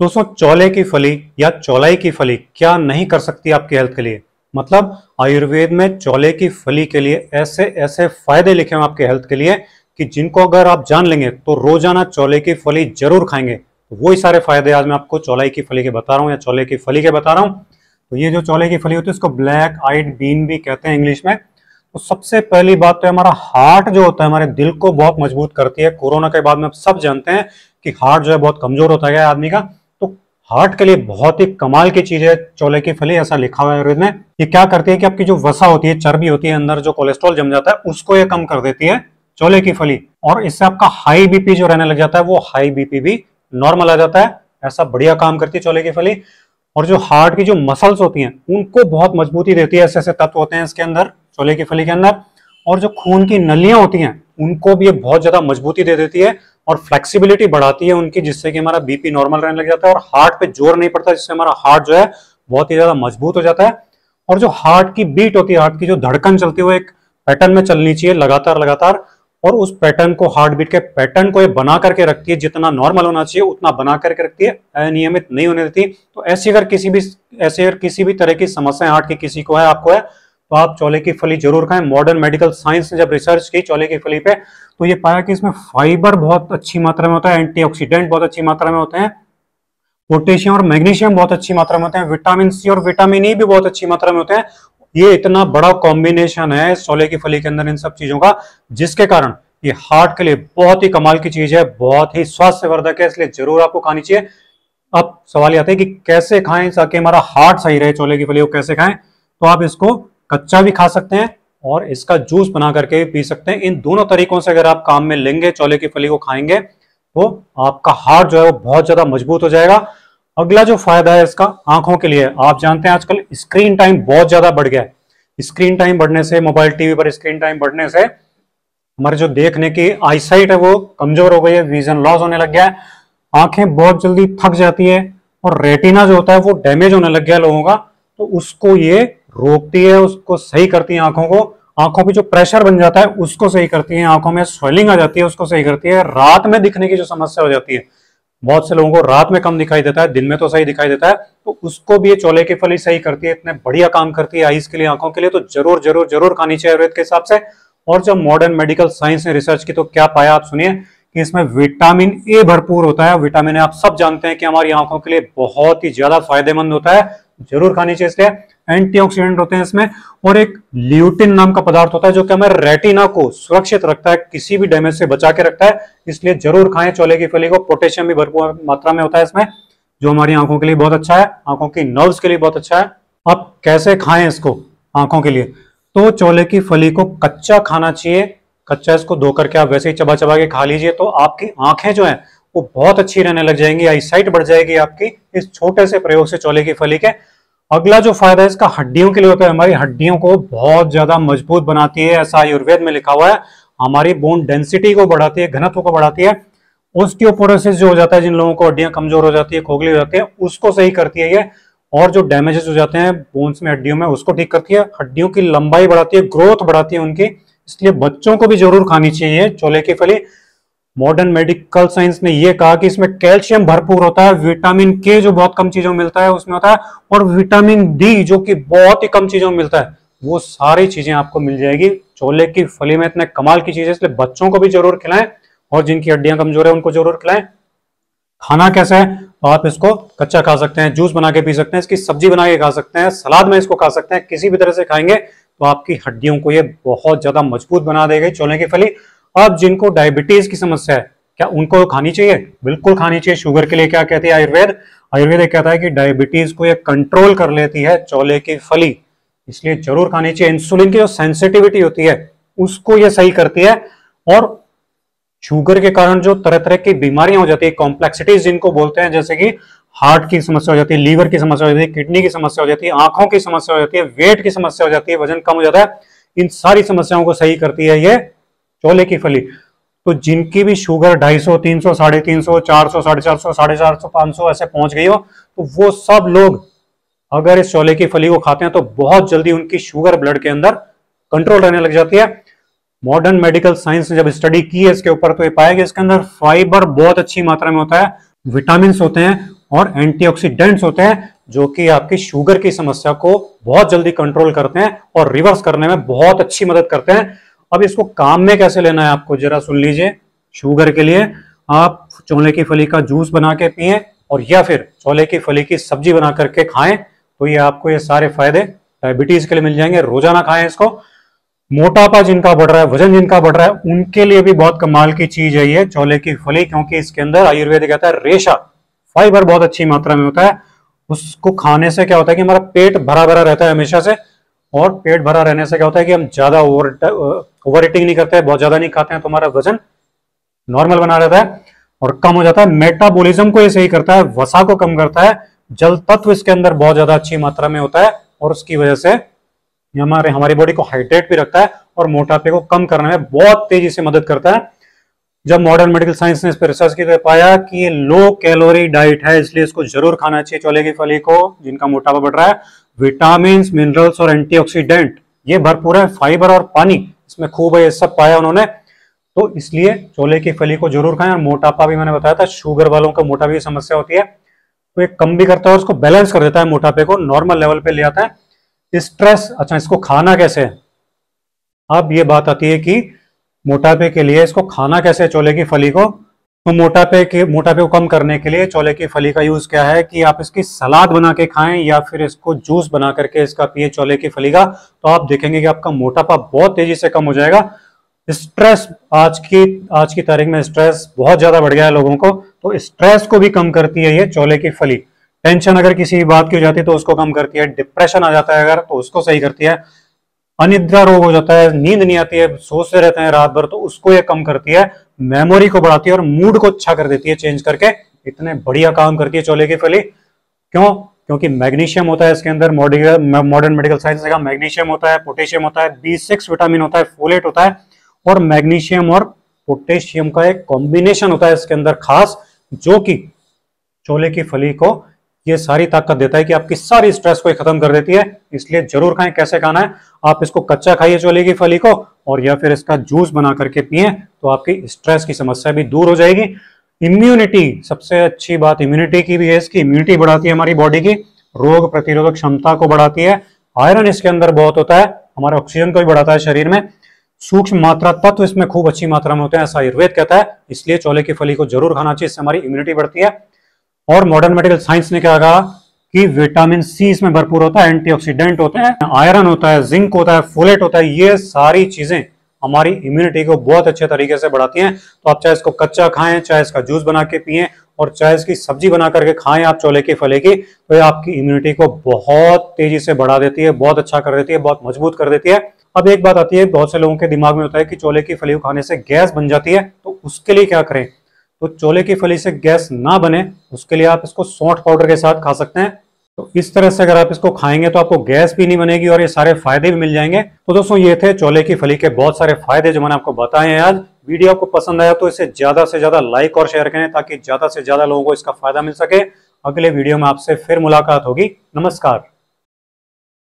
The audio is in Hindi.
दोस्तों, चौले की फली या चौलाई की फली क्या नहीं कर सकती आपकी हेल्थ के लिए? मतलब आयुर्वेद में चौले की फली के लिए ऐसे ऐसे फ़ायदे लिखे हैं आपके हेल्थ के लिए कि जिनको अगर आप जान लेंगे तो रोज़ाना चौले की फली ज़रूर खाएँगे। तो वही सारे फ़ायदे आज मैं आपको चौलाई की फली के बता रहा हूँ या चौले की फली के बता रहा हूँ। तो ये जो चौले की फली होती है उसको ब्लैक आइड बीन भी कहते हैं इंग्लिश में। तो सबसे पहली बात तो हमारा हार्ट जो होता है, हमारे दिल को बहुत मज़बूत करती है। कोरोना के बाद में आप सब जानते हैं कि हार्ट जो है बहुत कमज़ोर होता है आदमी का। हार्ट के लिए बहुत ही कमाल की चीज़ है, चोले की फली, ऐसा लिखा हुआ है आयुर्वेद में। ये क्या करती है कि आपकी जो वसा होती है, चर्बी होती है अंदर, जो कोलेस्ट्रॉल जम जाता है, उसको ये कम कर देती है चोले की फली। और इससे आपका हाई बीपी जो रहने लग जाता है, वो हाई बीपी भी नॉर्मल आ जाता है। ऐसा बढ़िया काम करती है चोले की फली। और जो हार्ट की जो मसल्स होती हैं, उनको बहुत मजबूती देती है ऐसे ऐसे तत्व होते हैं इसके अंदर, चोले की फली के अंदर। और जो खून की नलियाँ होती हैं, उनको भी ये बहुत ज़्यादा मजबूती दे देती है। और फ्लेक्सिबिलिटी बढ़ाती है उनकी, जिससे कि हमारा बीपी नॉर्मल रहने लग जाता है और हार्ट पे ज़ोर नहीं पड़ता, जिससे हमारा हार्ट जो है बहुत ही ज़्यादा मज़बूत हो जाता है। और जो हार्ट की बीट होती है हार्ट की जो धड़कन चलती है, वो एक पैटर्न में चलनी चाहिए लगातार लगातार। और उस पैटर्न को हार्ट बीट के पैटर्न को ये बना करके रखती है, जितना नॉर्मल होना चाहिए, उतना बना करके रखती है, अनियमित नहीं होने देती। तो ऐसी अगर किसी भी, ऐसे अगर किसी भी तरह की समस्या हार्ट की किसी को है, आपको है तो आप चौले की फली ज़रूर खाएँ। मॉडर्न मेडिकल साइंस ने जब रिसर्च की चौले की फली पे तो ये पाया कि इसमें फाइबर बहुत अच्छी मात्रा में होता है एंटीऑक्सीडेंट बहुत अच्छी मात्रा में होते हैं पोटेशियम और मैग्नीशियम बहुत अच्छी मात्रा में होते हैं विटामिन सी और विटामिन ई भी बहुत अच्छी मात्रा में होते हैं। ये इतना बड़ा कॉम्बिनेशन है चौले की फली के अंदर इन सब चीज़ों का, जिसके कारण ये हार्ट के लिए बहुत ही कमाल की चीज़ है, बहुत ही स्वास्थ्यवर्धक है, इसलिए ज़रूर आपको खानी चाहिए। अब सवाल ये आता है कि कैसे खाएँ, ताकि हमारा हार्ट सही रहे, चोले की फली को कैसे खाएँ? तो आप इसको कच्चा भी खा सकते हैं और इसका जूस बना करके भी पी सकते हैं। इन दोनों तरीकों से अगर आप काम में लेंगे, चौले की फली को खाएँगे तो आपका हार्ट जो है वो बहुत ज़्यादा मज़बूत हो जाएगा। अगला जो फ़ायदा है इसका, आँखों के लिए। आप जानते हैं आजकल स्क्रीन टाइम बहुत ज़्यादा बढ़ गया है। स्क्रीन टाइम बढ़ने से, मोबाइल, टीवी पर स्क्रीन टाइम बढ़ने से हमारे जो देखने की आईसाइट है वो कमज़ोर हो गई है, विजन लॉस होने लग गया है। आँखें बहुत जल्दी थक जाती है और रेटिना जो होता है वो डैमेज होने लग गया लोगों का। तो उसको ये रोकती है, उसको सही करती है आँखों को। आँखों की जो प्रेशर बन जाता है, उसको सही करती है। आँखों में स्वेलिंग आ जाती है, उसको सही करती है। रात में दिखने की जो समस्या हो जाती है, बहुत से लोगों को रात में कम दिखाई देता है, दिन में तो सही दिखाई देता है तो उसको भी ये चोले की फली सही करती है, इतने बढ़िया काम करती है आईज के लिए, आँखों के लिए तो ज़रूर ज़रूर ज़रूर खानी चाहिए आयुर्वेद के हिसाब से। और जब मॉडर्न मेडिकल साइंस ने रिसर्च की तो क्या पाया आप सुनिए कि इसमें विटामिन ए भरपूर होता है। विटामिन ए आप सब जानते हैं कि हमारी आँखों के लिए बहुत ही ज़्यादा फ़ायदेमंद होता है, ज़रूर खानी चाहिए इसलिए। एंटीऑक्सीडेंट होते हैं इसमें, और एक ल्यूटिन नाम का पदार्थ होता है जो कि हमारे रेटिना को सुरक्षित रखता है, किसी भी डैमेज से बचा के रखता है, इसलिए ज़रूर खाएँ, चोले की फली को, पोटेशियम भी भरपूर मात्रा में होता है इसमें, जो हमारी आँखों के लिए बहुत अच्छा है, आँखों की नर्व्स के लिए बहुत अच्छा है। आप कैसे खाएँ इसको आँखों के लिए? तो चोले की फली को कच्चा खाना चाहिए, कच्चा इसको धो करके आप वैसे ही चबा चबा के खा लीजिए तो आपकी आँखें जो है, वो बहुत अच्छी रहने लग जाएँगी, आई साइट बढ़ जाएगी आपकी, इस छोटे से प्रयोग से चोले की फली के। अगला जो फ़ायदा है, इसका हड्डियों के लिए होता है। हमारी हड्डियों को बहुत ज़्यादा मज़बूत बनाती है, ऐसा आयुर्वेद में लिखा हुआ है। हमारी बोन डेंसिटी को बढ़ाती है, घनत्व को बढ़ाती है। ओस्टियोपोरोसिस जो हो जाता है, जिन लोगों को हड्डियाँ कमज़ोर हो जाती है, खोखली हो जाती है, उसको सही करती है ये। और जो डैमेजेस हो जाते हैं बोन्स में, हड्डियों में, उसको ठीक करती है। हड्डियों की लंबाई बढ़ाती है ग्रोथ बढ़ाती है उनकी। इसलिए बच्चों को भी ज़रूर खानी चाहिए, चोले की फली। मॉडर्न मेडिकल साइंस ने यह कहा कि इसमें कैल्शियम भरपूर होता है, विटामिन के जो बहुत कम चीज़ों में मिलता है उसमें होता है, और विटामिन डी जो कि बहुत ही कम चीज़ों में मिलता है। वो सारी चीज़ें आपको मिल जाएगी। चोले की फली में इतने कमाल की चीज़ें, इसलिए बच्चों को भी ज़रूर खिलाएँ और जिनकी हड्डियाँ कमज़ोर है, उनको ज़रूर खिलाएँ। खाना कैसा है? तो आप इसको कच्चा खा सकते हैं, जूस बना के पी सकते हैं, इसकी सब्ज़ी बना के खा सकते हैं, सलाद में इसको खा सकते हैं, किसी भी तरह से खाएँगे तो आपकी हड्डियों को ये बहुत ज़्यादा मज़बूत बना देगी चोले की फली। अब जिनको डायबिटीज़ की समस्या है, क्या उनको खानी चाहिए? बिल्कुल खानी चाहिए। शुगर के लिए क्या कहती है आयुर्वेद? आयुर्वेद कहता है कि डायबिटीज़ को ये कंट्रोल कर लेती है चौले की फली। इसलिए ज़रूर खानी चाहिए। इंसुलिन की जो सेंसिटिविटी होती है, उसको ये सही करती है। और शुगर के कारण जो तरह तरह की बीमारियाँ हो जाती है कॉम्प्लेक्सिटीज जिनको बोलते हैं, जैसे कि हार्ट की समस्या हो जाती है लीवर की समस्या हो जाती है किडनी की समस्या हो जाती है, आँखों की समस्या हो जाती है वेट की समस्या हो जाती है, वज़न कम हो जाता है। इन सारी समस्याओं को सही करती है ये चोले की फली। तो जिनकी भी शुगर 250, 300, साढ़े तीन सौ चार सौ साढ़े चार सौ साढ़े चार सौ पाँच सौ ऐसे पहुँच गई हो तो वो सब लोग अगर इस चोले की फली को खाते हैं तो बहुत जल्दी उनकी शुगर ब्लड के अंदर कंट्रोल रहने लग जाती है। मॉडर्न मेडिकल साइंस ने जब स्टडी की है इसके ऊपर तो ये पाया कि इसके अंदर फाइबर बहुत अच्छी मात्रा में होता है विटामिन होते हैं और एंटीऑक्सीडेंट्स होते हैं जो कि आपकी शुगर की समस्या को बहुत जल्दी कंट्रोल करते हैं और रिवर्स करने में बहुत अच्छी मदद करते हैं। अब इसको काम में कैसे लेना है आपको? जरा सुन लीजिए। शुगर के लिए आप चोले की फली का जूस बना के पिए और या फिर चोले की फली की सब्ज़ी बना करके खाएँ तो ये आपको ये सारे फ़ायदे डायबिटीज़ के लिए मिल जाएँगे। रोज़ाना खाएँ इसको। मोटापा जिनका बढ़ रहा है, वज़न जिनका बढ़ रहा है, उनके लिए भी बहुत कमाल की चीज़ है ये चौले की फली, क्योंकि इसके अंदर आयुर्वेद कहता है रेशा, फाइबर बहुत अच्छी मात्रा में होता है। उसको खाने से क्या होता है कि हमारा पेट भरा भरा रहता है हमेशा से और पेट भरा रहने से क्या होता है कि हम ज़्यादा ओवर ओवर ईटिंग नहीं करते, बहुत ज़्यादा नहीं खाते हैं तो हमारा वज़न नॉर्मल बना रहता है और कम हो जाता है। मेटाबॉलिज्म को ये सही करता है, वसा को कम करता है, जल तत्व इसके अंदर बहुत ज़्यादा अच्छी मात्रा में होता है और उसकी वजह से हमारे, हमारी बॉडी को हाइड्रेट भी रखता है और मोटापे को कम करने में बहुत तेज़ी से मदद करता है। जब मॉडर्न मेडिकल साइंस ने इस पर रिसर्च की तो पाया कि ये लो कैलोरी डाइट है, इसलिए इसको ज़रूर खाना चाहिए, चोले की फली को, जिनका मोटापा बढ़ रहा है। विटामिन मिनरल्स और एंटीऑक्सीडेंट, ये भरपूर है, फाइबर और पानी, इसमें खूब है, ये सब पाया उन्होंने। तो इसलिए चोले की फली को ज़रूर खाएँ और मोटापा भी मैंने बताया था, शुगर वालों को मोटापे की समस्या होती है। तो ये कम भी करता है और उसको बैलेंस कर देता है, मोटापे को नॉर्मल लेवल पे ले आता है। स्ट्रेस अच्छा इसको खाना कैसे है? अब ये बात आती है कि मोटापे के लिए इसको खाना कैसे चोले की फली को? तो मोटापे के, मोटापे को कम करने के लिए चोले की फली का यूज़ क्या है कि आप इसकी सलाद बना के खाएँ या फिर इसको जूस बना करके इसका पिए चोले की फली का तो आप देखेंगे कि आपका मोटापा बहुत तेज़ी से कम हो जाएगा। स्ट्रेस आज की आज की तारीख में स्ट्रेस बहुत ज़्यादा बढ़ गया है लोगों को तो स्ट्रेस को भी कम करती है ये चोले की फली। टेंशन अगर किसी बात की हो जाती है तो उसको कम करती है डिप्रेशन आ जाता है अगर तो उसको सही करती है। अनिद्रा रोग हो जाता है, नींद नहीं आती है सोचते रहते हैं रात भर तो उसको ये कम करती है। मेमोरी को बढ़ाती है और मूड को अच्छा कर देती है चेंज करके। इतने बढ़िया काम करती है चोले की फली। क्यों? क्योंकि मैग्नीशियम होता है इसके अंदर मॉडर्न मेडिकल साइंस का मैग्नीशियम होता है, पोटेशियम होता है बी सिक्स विटामिन होता है फोलेट होता है और मैग्नीशियम और पोटेशियम का एक कॉम्बिनेशन होता है इसके अंदर खास, जो कि चोले की फली को ये सारी ताकत देता है कि आपकी सारी स्ट्रेस को खत्म कर देती है। इसलिए ज़रूर खाएँ, कैसे खाना है? आप इसको कच्चा खाइए चोले की फली को और या फिर इसका जूस बना करके पिए तो आपकी स्ट्रेस की समस्या भी दूर हो जाएगी। इम्यूनिटी सबसे अच्छी बात इम्यूनिटी की भी है इसकी। इम्यूनिटी बढ़ाती है हमारी बॉडी की, रोग प्रतिरोधक क्षमता को बढ़ाती है। आयरन इसके अंदर बहुत होता है, हमारे ऑक्सीजन को भी बढ़ाता है शरीर में। सूक्ष्म मात्रा तत्व इसमें खूब अच्छी मात्रा में होते हैं ऐसा आयुर्वेद कहता है। इसलिए चौले की फली को ज़रूर खाना चाहिए, इससे हमारी इम्यूनिटी बढ़ती है। और मॉडर्न मेडिकल साइंस ने क्या कहा? कि विटामिन सी इसमें भरपूर होता है एंटीऑक्सीडेंट होते हैं आयरन होता है जिंक होता है फोलेट होता है, ये सारी चीज़ें हमारी इम्यूनिटी को बहुत अच्छे तरीके से बढ़ाती हैं। तो आप चाहे इसको कच्चा खाएँ, चाहे इसका जूस बना के पिए और चाहे इसकी सब्ज़ी बना करके खाएँ आप चोले की फले की तो ये आपकी इम्यूनिटी को बहुत तेज़ी से बढ़ा देती है, बहुत अच्छा कर देती है, बहुत मज़बूत कर देती है। अब एक बात आती है, बहुत से लोगों के दिमाग में होता है कि चोले की फली खाने से गैस बन जाती है तो उसके लिए क्या करें? तो चोले की फली से गैस ना बने, उसके लिए आप इसको सौंठ पाउडर के साथ खा सकते हैं। तो इस तरह से अगर आप इसको खाएँगे तो आपको गैस भी नहीं बनेगी और ये सारे फ़ायदे भी मिल जाएँगे। तो दोस्तों, ये थे चोले की फली के बहुत सारे फ़ायदे जो मैंने आपको बताए हैं आज। वीडियो आपको पसंद आया तो इसे ज़्यादा से ज़्यादा लाइक और शेयर करें ताकि ज़्यादा से ज़्यादा लोगों को इसका फ़ायदा मिल सके। अगले वीडियो में आपसे फिर मुलाकात होगी। नमस्कार।